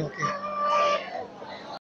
oke oke